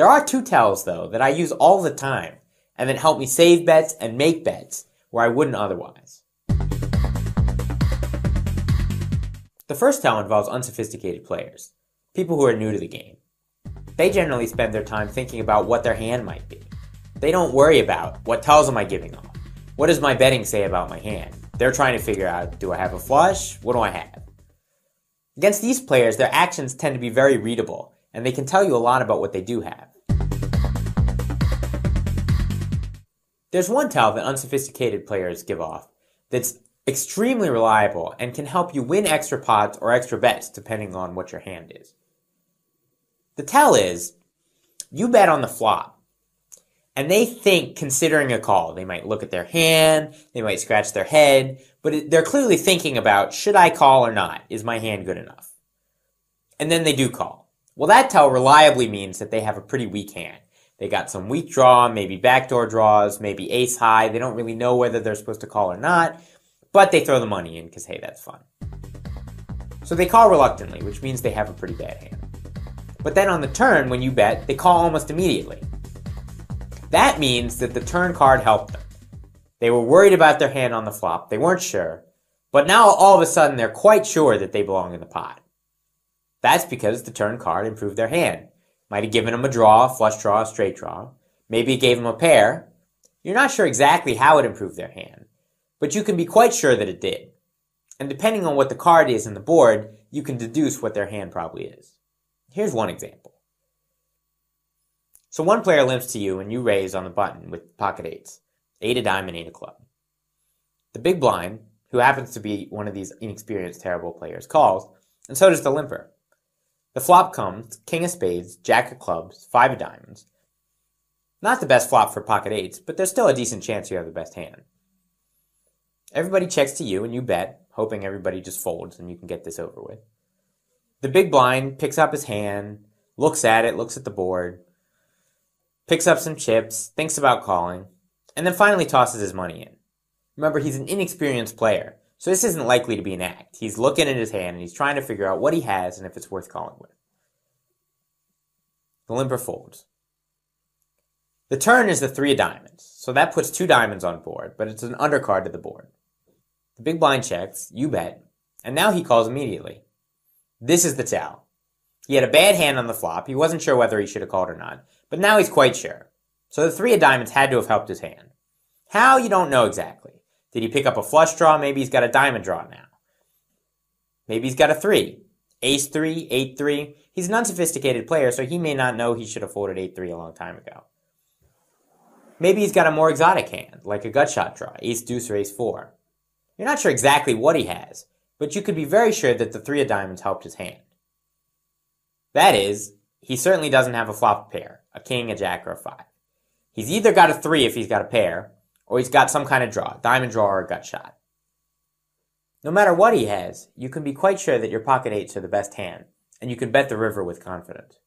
There are two tells, though, that I use all the time and that help me save bets and make bets where I wouldn't otherwise. The first tell involves unsophisticated players, people who are new to the game. They generally spend their time thinking about what their hand might be. They don't worry about what tells am I giving off? What does my betting say about my hand? They're trying to figure out do I have a flush? What do I have? Against these players, their actions tend to be very readable, and they can tell you a lot about what they do have. There's one tell that unsophisticated players give off that's extremely reliable and can help you win extra pots or extra bets depending on what your hand is. The tell is you bet on the flop and they think considering a call. They might look at their hand, they might scratch their head, but they're clearly thinking about should I call or not? Is my hand good enough? And then they do call. Well, that tell reliably means that they have a pretty weak hand. They got some weak draw, maybe backdoor draws, maybe ace high. They don't really know whether they're supposed to call or not, but they throw the money in because, hey, that's fun. So they call reluctantly, which means they have a pretty bad hand. But then on the turn, when you bet, they call almost immediately. That means that the turn card helped them. They were worried about their hand on the flop, they weren't sure, but now all of a sudden they're quite sure that they belong in the pot. That's because the turn card improved their hand. Might have given them a draw, flush draw, straight draw. Maybe it gave them a pair. You're not sure exactly how it improved their hand, but you can be quite sure that it did. And depending on what the card is in the board, you can deduce what their hand probably is. Here's one example. So one player limps to you and you raise on the button with pocket eights. Eight a diamond, eight a club. The big blind, who happens to be one of these inexperienced, terrible players, calls, and so does the limper. The flop comes king of spades, jack of clubs, five of diamonds. Not the best flop for pocket eights, but there's still a decent chance you have the best hand. Everybody checks to you and you bet, hoping everybody just folds and you can get this over with. The big blind picks up his hand, looks at it, looks at the board, picks up some chips, thinks about calling, and then finally tosses his money in. Remember, he's an inexperienced player, so this isn't likely to be an act. He's looking at his hand and he's trying to figure out what he has and if it's worth calling with. The limper folds. The turn is the three of diamonds, so that puts two diamonds on board, but it's an undercard to the board. The big blind checks, you bet, and now he calls immediately. This is the tell. He had a bad hand on the flop, he wasn't sure whether he should have called or not, but now he's quite sure. So the three of diamonds had to have helped his hand. How, you don't know exactly. Did he pick up a flush draw? Maybe he's got a diamond draw now. Maybe he's got a three. Ace three, eight three. He's an unsophisticated player, so he may not know he should have folded eight three a long time ago. Maybe he's got a more exotic hand, like a gut shot draw, ace deuce or ace four. You're not sure exactly what he has, but you could be very sure that the three of diamonds helped his hand. That is, he certainly doesn't have a flop pair, a king, a jack, or a five. He's either got a three if he's got a pair, or he's got some kind of draw, diamond draw or gut shot. No matter what he has, you can be quite sure that your pocket eights are the best hand, and you can bet the river with confidence.